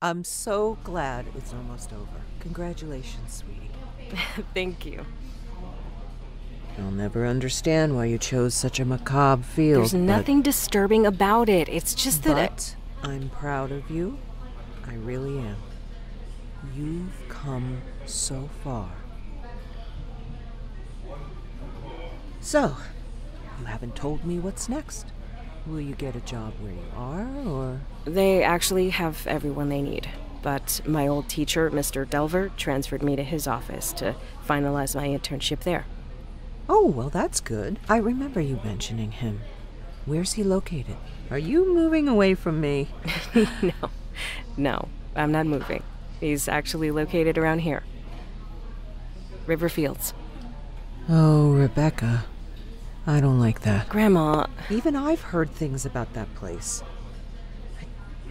I'm so glad it's almost over. Congratulations, sweetie. Thank you. I'll never understand why you chose such a macabre field. There's nothing disturbing about it. It's just that. But I... I'm proud of you. I really am. You've come so far. So, you haven't told me what's next. Will you get a job where you are, or? They actually have everyone they need. But my old teacher, Mr. Delver, transferred me to his office to finalize my internship there. Oh, well, that's good. I remember you mentioning him. Where's he located? Are you moving away from me? no. No, I'm not moving. He's actually located around here. Riverfields. Oh, Rebecca. I don't like that. Grandma. Even I've heard things about that place. I'd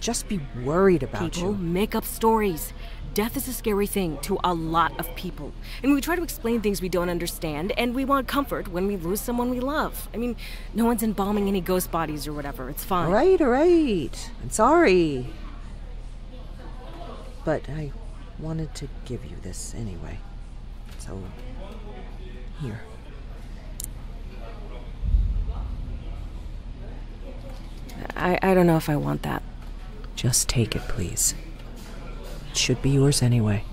just be worried about people you. People make up stories. Death is a scary thing to a lot of people. And we try to explain things we don't understand, and we want comfort when we lose someone we love. I mean, no one's embalming any ghost bodies or whatever. It's fine. All right, all right. I'm sorry. But I wanted to give you this anyway. So, here. I, I don't know if I want that. Just take it, please. It should be yours anyway.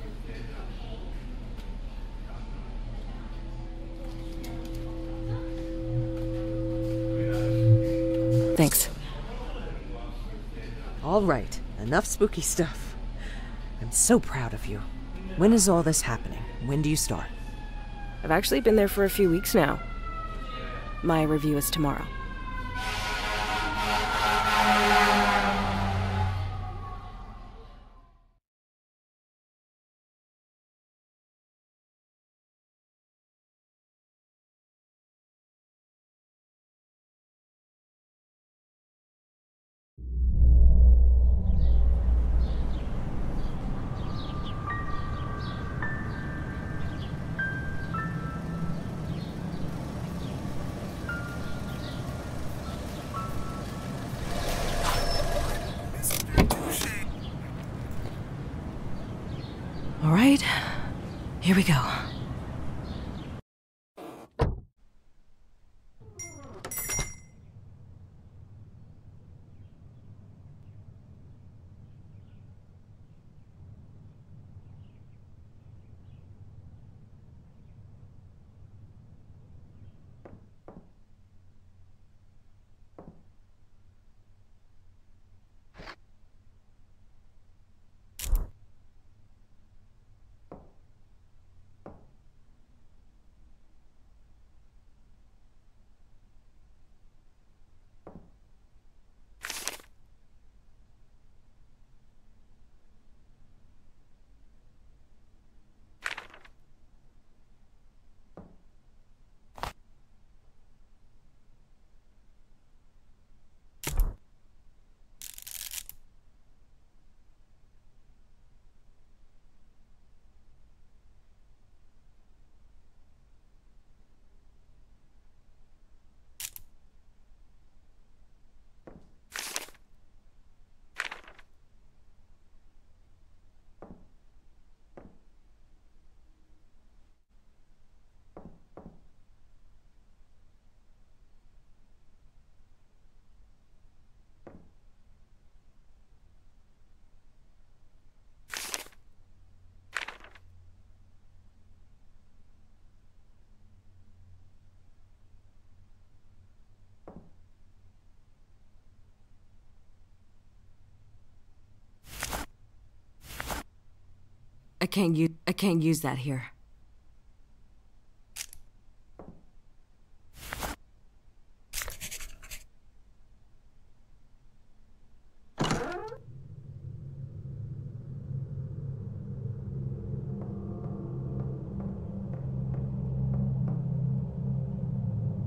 Thanks. All right, enough spooky stuff. I'm so proud of you. When is all this happening? When do you start? I've actually been there for a few weeks now. My review is tomorrow. Here we go. I can't use I can't use that here.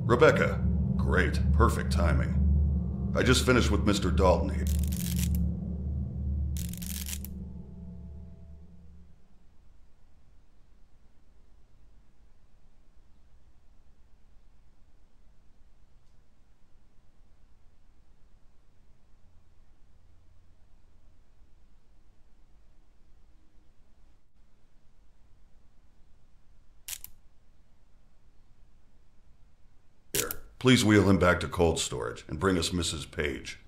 Rebecca, great, perfect timing. I just finished with Mr. Dalton. He Please wheel him back to cold storage and bring us Mrs. Page.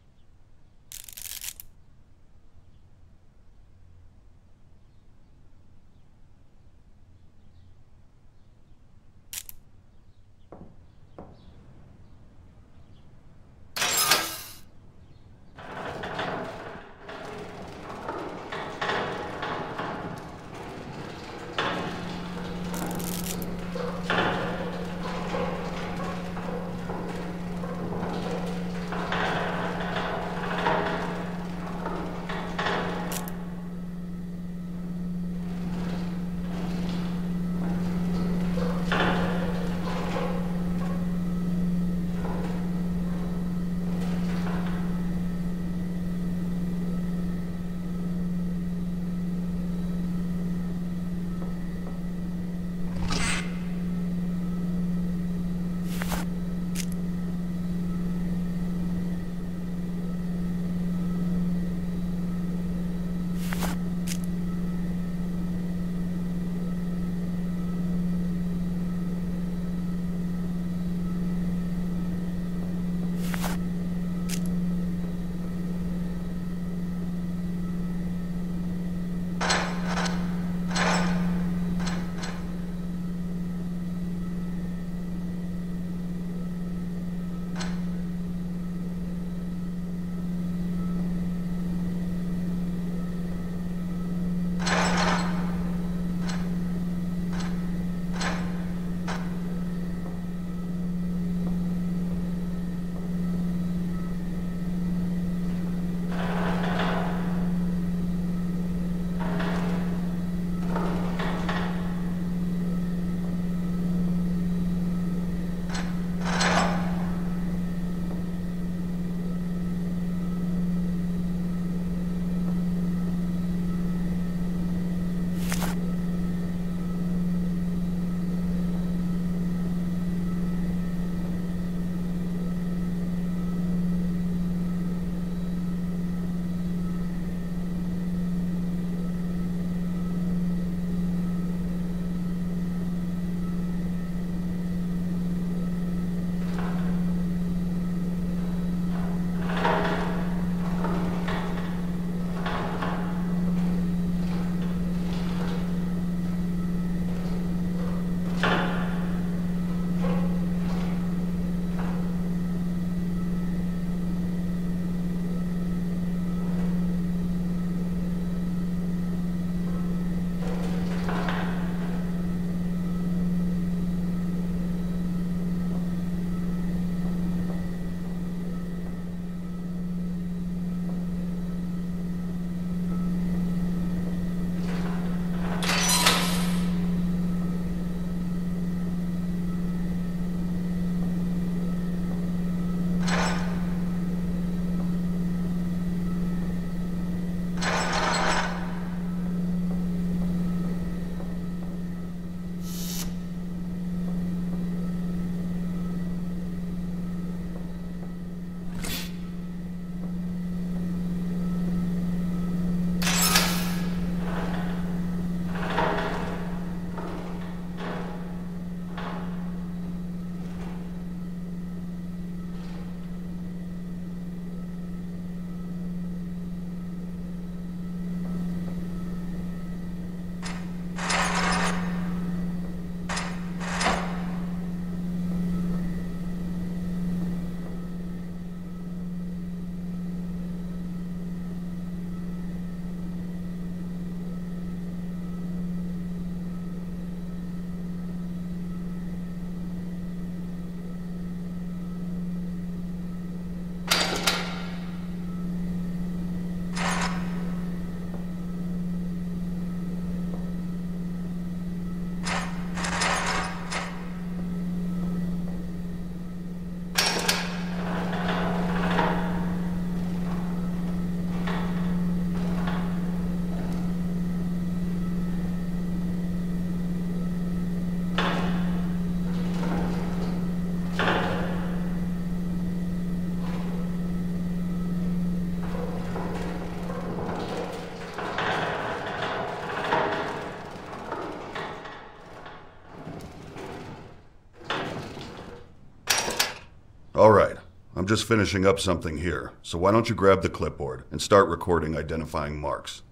Just finishing up something here, so why don't you grab the clipboard and start recording identifying marks?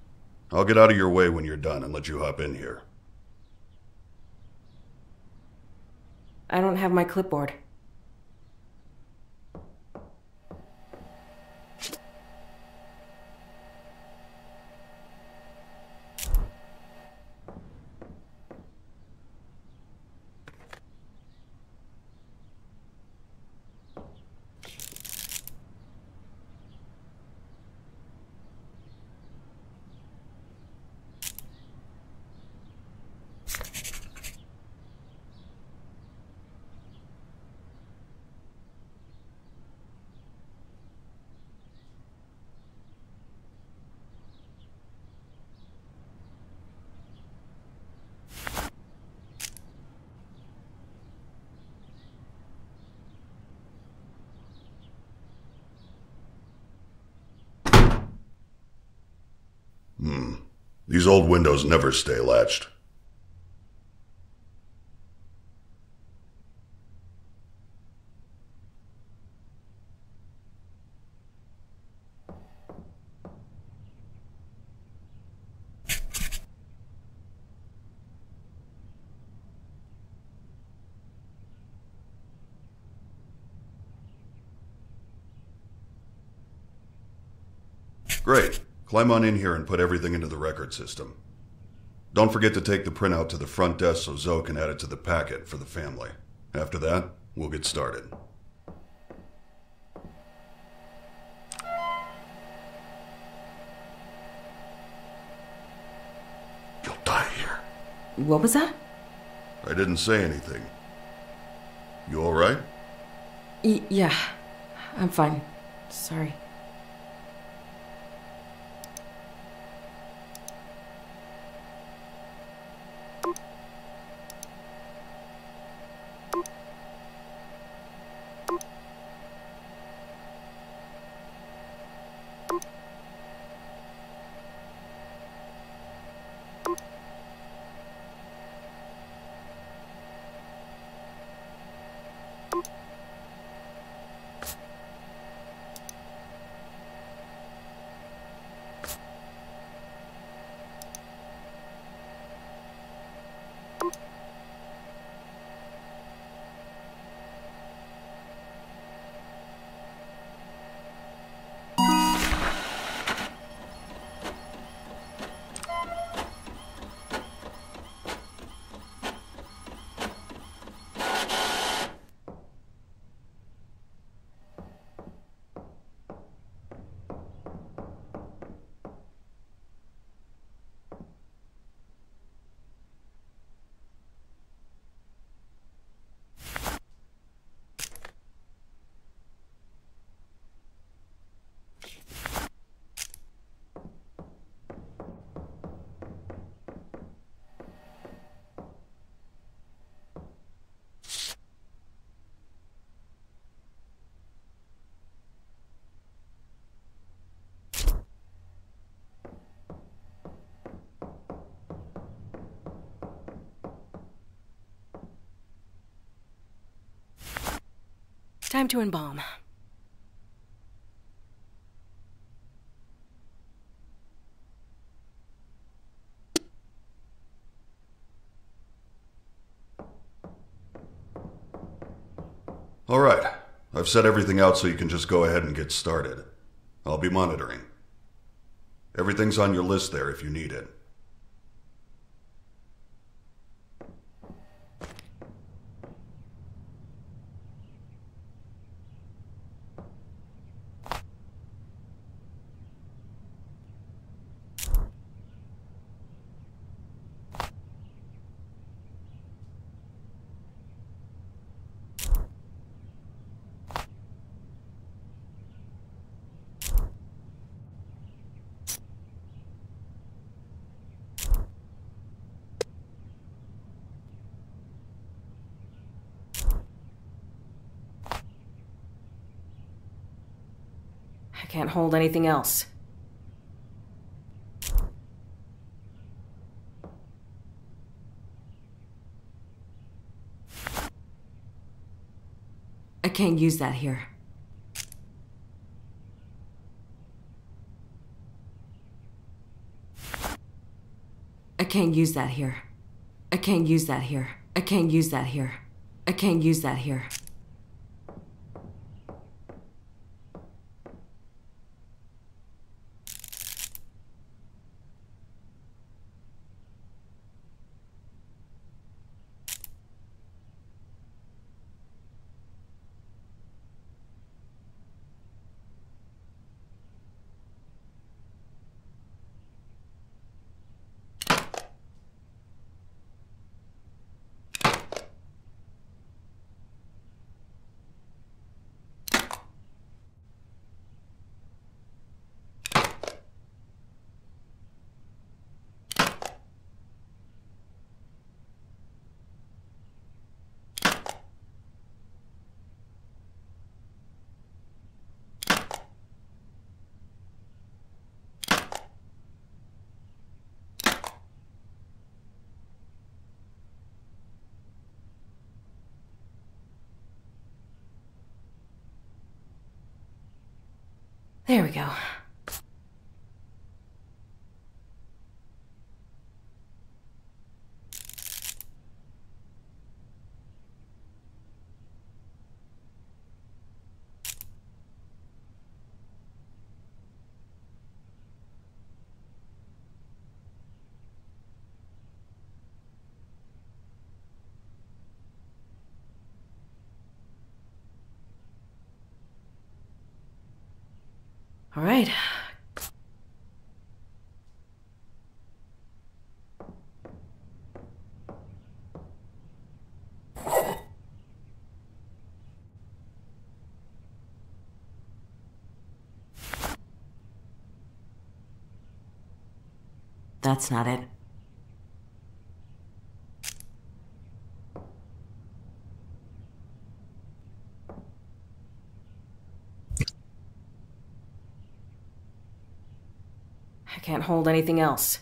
I'll get out of your way when you're done and let you hop in here. I don't have my clipboard. These old windows never stay latched. Great. Climb on in here and put everything into the record system. Don't forget to take the printout to the front desk so Zoe can add it to the packet for the family. After that, we'll get started. You'll die here. What was that? I didn't say anything. You alright? Yeah, I'm fine. Sorry. Time to embalm. All right. I've set everything out so you can just go ahead and get started. I'll be monitoring. Everything's on your list there if you need it. I can't hold anything else. I can't use that here. I can't use that here. I can't use that here. I can't use that here. I can't use that here. There we go. All right. That's not it. Can't hold anything else.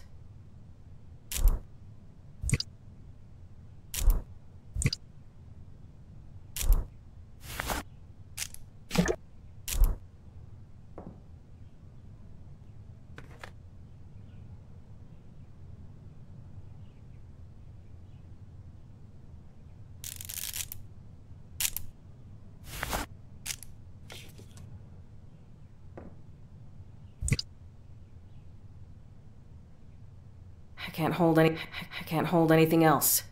I can't hold any. I can't hold anything else.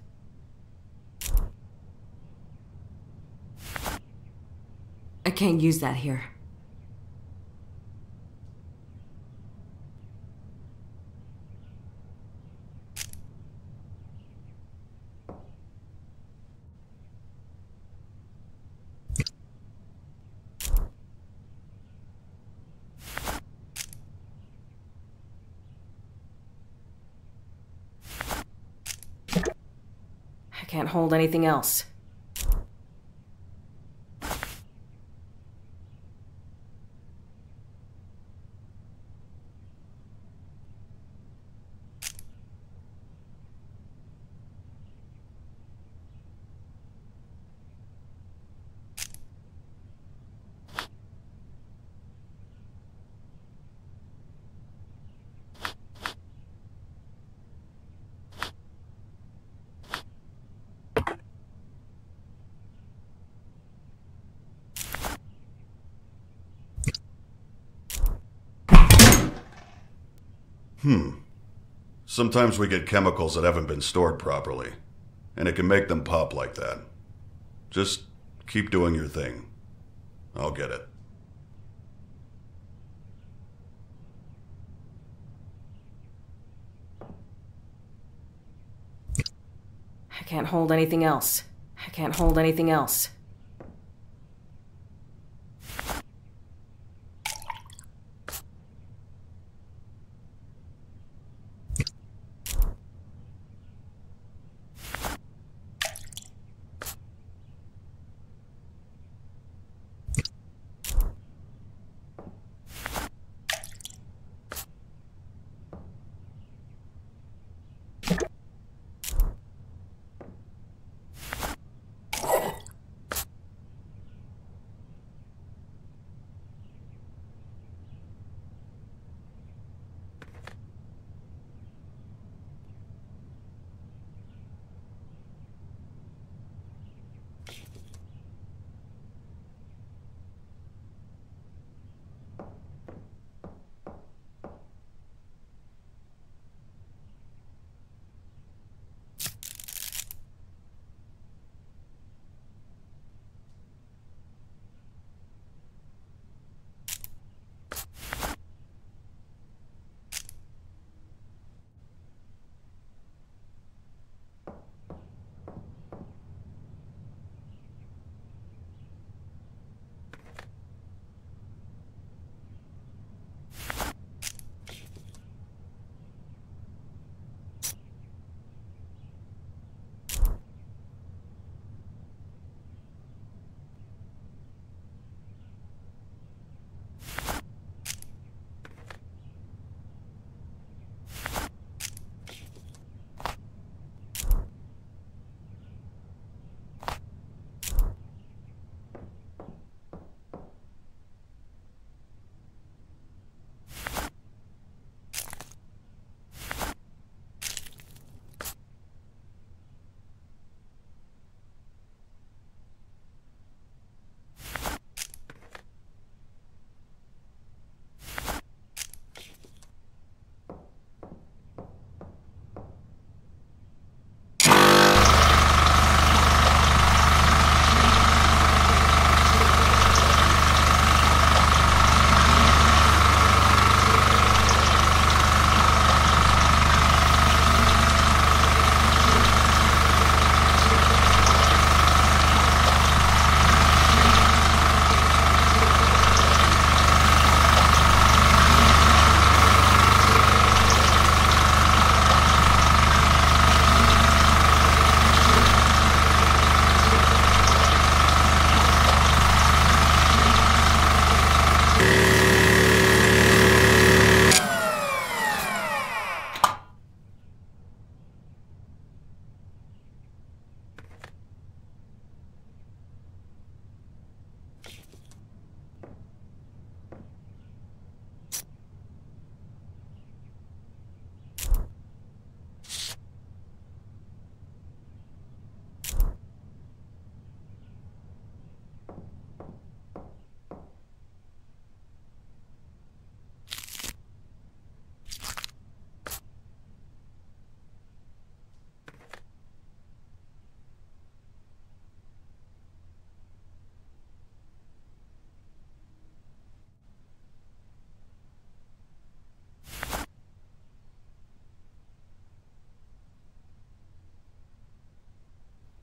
I can't use that here. I can't hold anything else. Hmm. Sometimes we get chemicals that haven't been stored properly, and it can make them pop like that. Just keep doing your thing. I'll get it. I can't hold anything else. I can't hold anything else.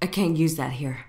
I can't use that here.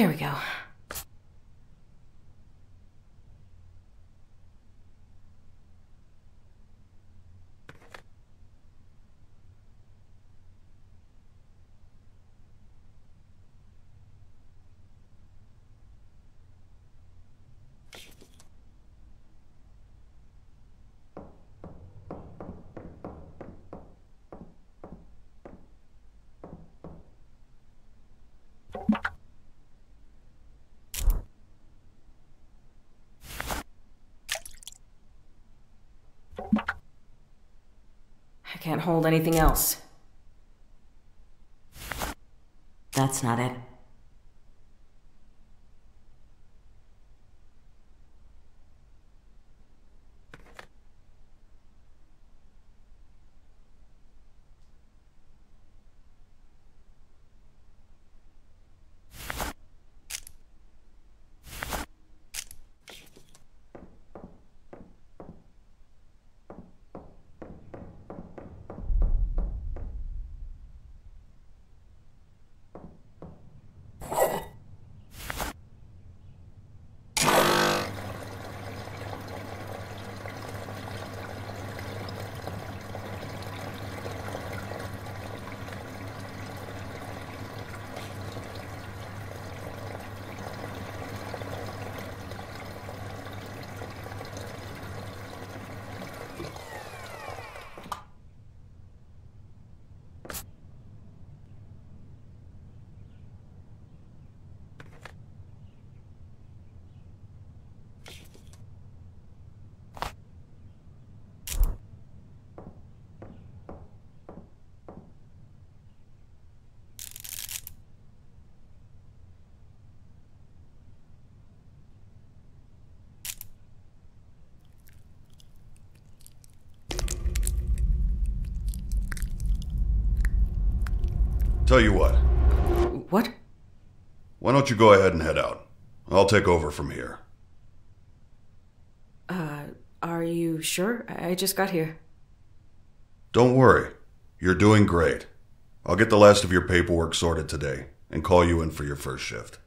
There we go. I can't hold anything else. That's not it. Tell you what, What? why don't you go ahead and head out? I'll take over from here. Uh, are you sure? I I just got here. Don't worry, you're doing great. I'll get the last of your paperwork sorted today and call you in for your first shift.